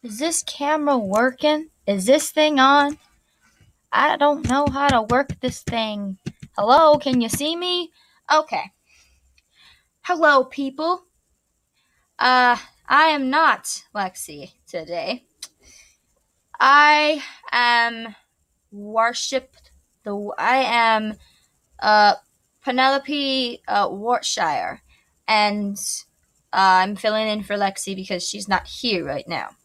Is this camera working? Is this thing on? I don't know how to work this thing. Hello, can you see me? Okay. Hello, people. Uh, I am not Lexi today. I am worshipped the. I am uh Penelope uh, Warshire, and uh, I'm filling in for Lexi because she's not here right now.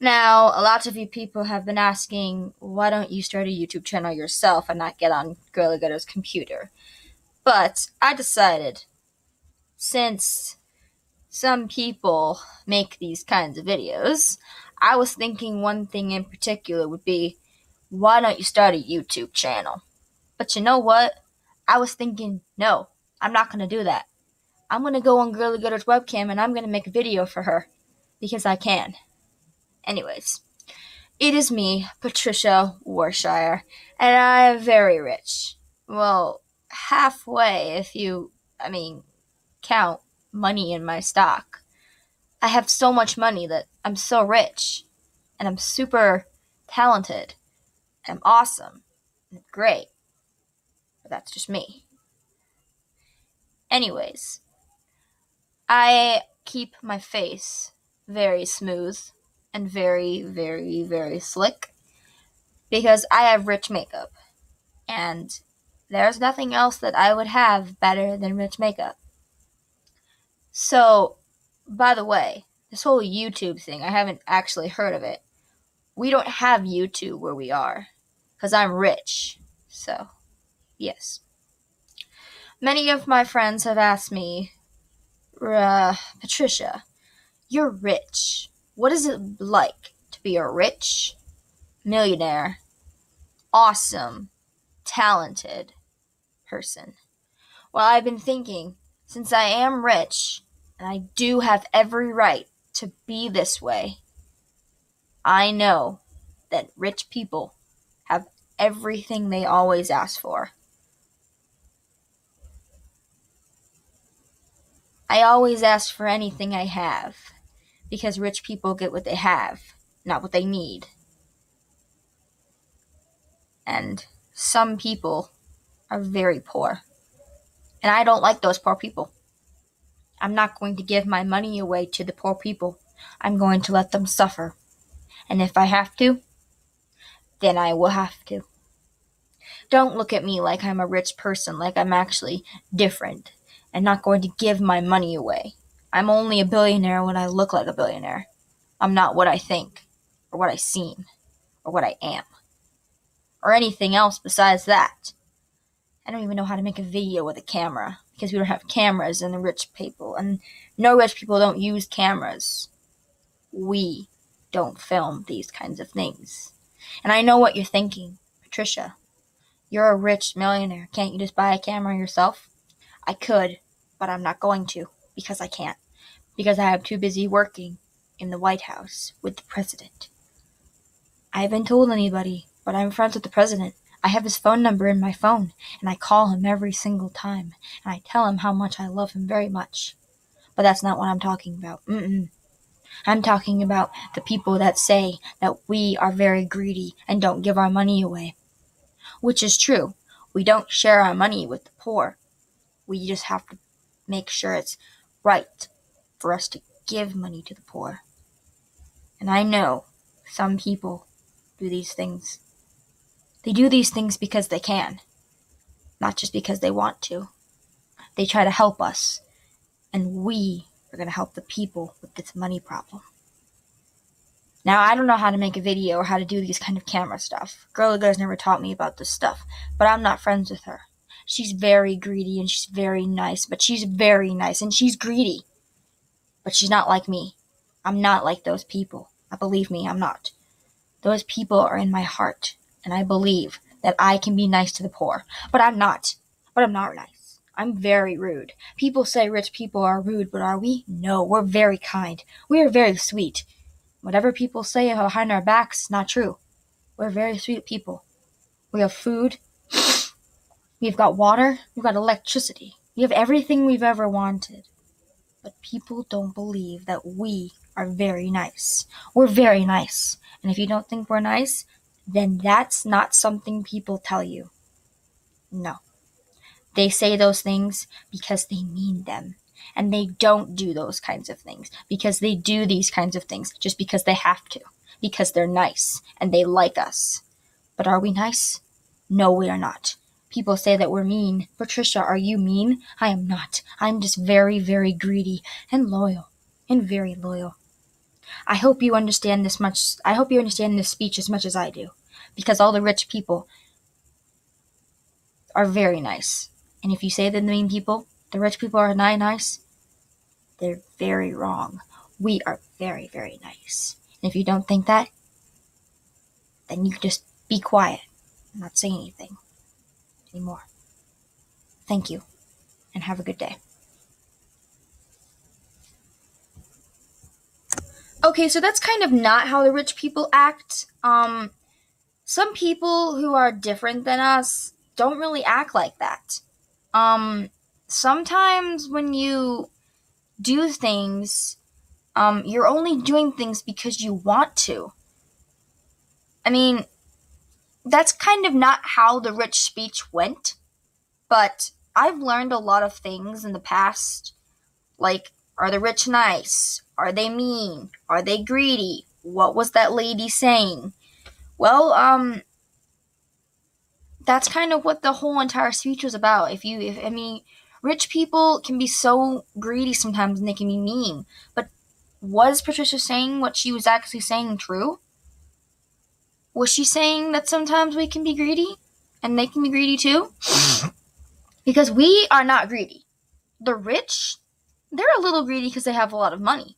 Now, a lot of you people have been asking, why don't you start a YouTube channel yourself and not get on Girly Glitter's computer? But I decided, since some people make these kinds of videos, I was thinking one thing in particular would be, why don't you start a YouTube channel? But you know what? I was thinking, no, I'm not going to do that. I'm going to go on Girly Glitter's webcam and I'm going to make a video for her because I can. Anyways, it is me, Patricia Warshire, and I am very rich. Well, halfway if you, I mean, count money in my stock. I have so much money that I'm so rich, and I'm super talented, and I'm awesome, and great. But that's just me. Anyways, I keep my face very smooth and very, very, very slick because I have rich makeup. And there's nothing else that I would have better than rich makeup. So, by the way, this whole YouTube thing, I haven't actually heard of it. We don't have YouTube where we are because I'm rich. So, yes. Many of my friends have asked me, uh, Patricia, you're rich. What is it like to be a rich, millionaire, awesome, talented person? Well, I've been thinking, since I am rich, and I do have every right to be this way, I know that rich people have everything they always ask for. I always ask for anything I have because rich people get what they have, not what they need. And some people are very poor. And I don't like those poor people. I'm not going to give my money away to the poor people. I'm going to let them suffer. And if I have to, then I will have to. Don't look at me like I'm a rich person, like I'm actually different and not going to give my money away. I'm only a billionaire when I look like a billionaire. I'm not what I think, or what I seem, or what I am, or anything else besides that. I don't even know how to make a video with a camera because we don't have cameras in the rich people, and no rich people don't use cameras. We don't film these kinds of things. And I know what you're thinking, Patricia. You're a rich millionaire. Can't you just buy a camera yourself? I could, but I'm not going to because I can't. Because I am too busy working in the White House with the president. I haven't told anybody, but I'm friends with the president. I have his phone number in my phone, and I call him every single time, and I tell him how much I love him very much. But that's not what I'm talking about. Mm-mm. I'm talking about the people that say that we are very greedy and don't give our money away. Which is true. We don't share our money with the poor. We just have to make sure it's right for us to give money to the poor. And I know some people do these things. They do these things because they can, not just because they want to. They try to help us, and we are going to help the people with this money problem. Now, I don't know how to make a video or how to do these kind of camera stuff. Girly Guys never taught me about this stuff, but I'm not friends with her. She's very greedy and she's very nice, but she's very nice and she's greedy. But she's not like me. I'm not like those people. I believe me, I'm not. Those people are in my heart, and I believe that I can be nice to the poor. But I'm not. But I'm not nice. I'm very rude. People say rich people are rude, but are we? No, we're very kind. We are very sweet. Whatever people say behind our backs, not true. We're very sweet people. We have food. We've got water. We've got electricity. We have everything we've ever wanted. But people don't believe that we are very nice. We're very nice. And if you don't think we're nice, then that's not something people tell you. No. They say those things because they mean them. And they don't do those kinds of things because they do these kinds of things just because they have to, because they're nice and they like us. But are we nice? No, we are not. People say that we're mean. Patricia, are you mean? I am not. I'm just very, very greedy and loyal and very loyal. I hope you understand this much. I hope you understand this speech as much as I do because all the rich people are very nice. And if you say that the mean people, the rich people are not nice, they're very wrong. We are very, very nice. And if you don't think that, then you just be quiet and not say anything anymore. Thank you, and have a good day. Okay, so that's kind of not how the rich people act. Um, some people who are different than us don't really act like that. Um, sometimes when you do things, um, you're only doing things because you want to. I mean, that's kind of not how the rich speech went, but I've learned a lot of things in the past. Like, are the rich nice? Are they mean? Are they greedy? What was that lady saying? Well, um, that's kind of what the whole entire speech was about. If you, if, I mean, rich people can be so greedy sometimes and they can be mean. But was Patricia saying what she was actually saying true? Was she saying that sometimes we can be greedy and they can be greedy too? because we are not greedy. The rich, they're a little greedy because they have a lot of money.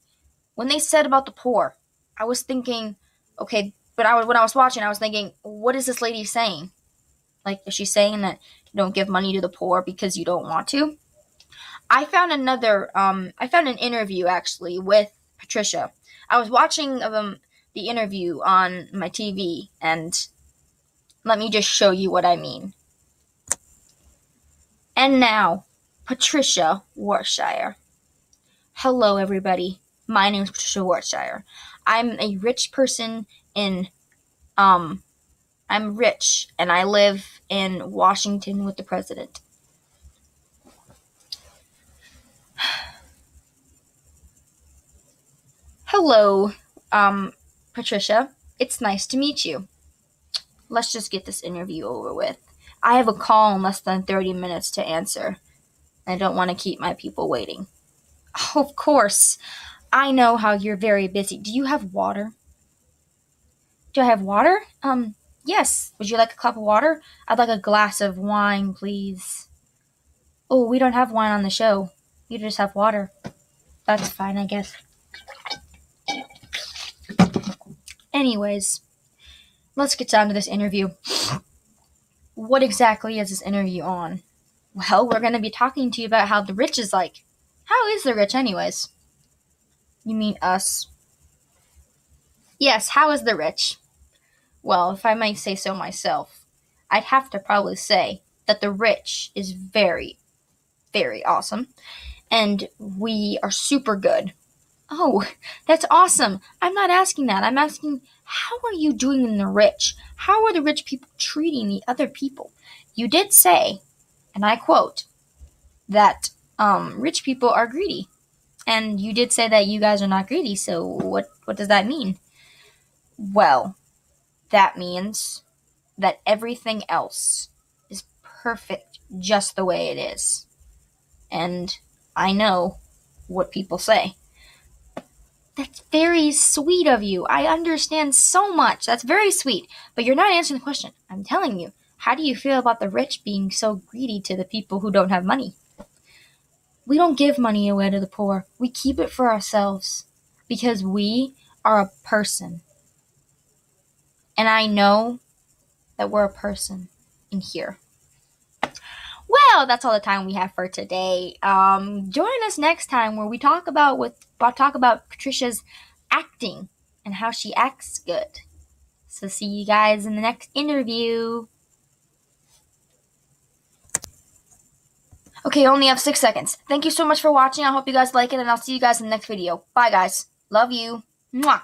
When they said about the poor, I was thinking, okay, but I was when I was watching, I was thinking, what is this lady saying? Like, is she saying that you don't give money to the poor because you don't want to? I found another, um, I found an interview actually with Patricia. I was watching um, the interview on my TV, and let me just show you what I mean. And now, Patricia Warshire. Hello, everybody. My name is Patricia Warshire. I'm a rich person in, um, I'm rich and I live in Washington with the president. Hello, um, Patricia. It's nice to meet you. Let's just get this interview over with. I have a call in less than 30 minutes to answer. I don't want to keep my people waiting. Oh, of course. I know how you're very busy. Do you have water? Do I have water? Um, yes. Would you like a cup of water? I'd like a glass of wine, please. Oh, we don't have wine on the show. You just have water. That's fine, I guess. Anyways, let's get down to this interview. What exactly is this interview on? Well, we're going to be talking to you about how the rich is like. How is the rich, anyways? You mean us? Yes, how is the rich? Well, if I might say so myself, I'd have to probably say that the rich is very, very awesome. And we are super good. Oh, that's awesome. I'm not asking that. I'm asking, how are you doing in the rich? How are the rich people treating the other people? You did say, and I quote, that um, rich people are greedy. And you did say that you guys are not greedy, so what, what does that mean? Well, that means that everything else is perfect just the way it is. And I know what people say. That's very sweet of you. I understand so much. That's very sweet. But you're not answering the question. I'm telling you. How do you feel about the rich being so greedy to the people who don't have money? We don't give money away to the poor. We keep it for ourselves because we are a person. And I know that we're a person in here. Well, that's all the time we have for today. Um, join us next time where we talk about with talk about Patricia's acting and how she acts good. So see you guys in the next interview. Okay, only have six seconds. Thank you so much for watching. I hope you guys like it, and I'll see you guys in the next video. Bye, guys. Love you. Mwah.